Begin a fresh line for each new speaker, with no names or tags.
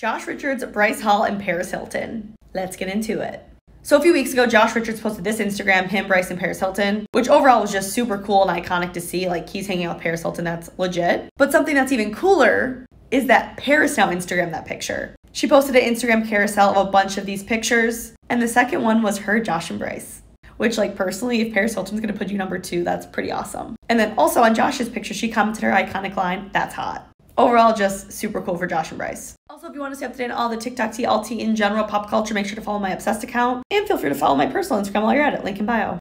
Josh Richards, Bryce Hall, and Paris Hilton. Let's get into it. So a few weeks ago, Josh Richards posted this Instagram, him, Bryce, and Paris Hilton, which overall was just super cool and iconic to see. Like he's hanging out with Paris Hilton, that's legit. But something that's even cooler is that Paris now Instagram that picture. She posted an Instagram carousel of a bunch of these pictures, and the second one was her, Josh, and Bryce. Which, like, personally, if Paris Hilton's gonna put you number two, that's pretty awesome. And then also on Josh's picture, she commented her iconic line, that's hot. Overall, just super cool for Josh and Bryce. Also, if you want to stay up to date on all the TikTok TLT in general, pop culture, make sure to follow my Obsessed account. And feel free to follow my personal Instagram while you're at it, link in bio.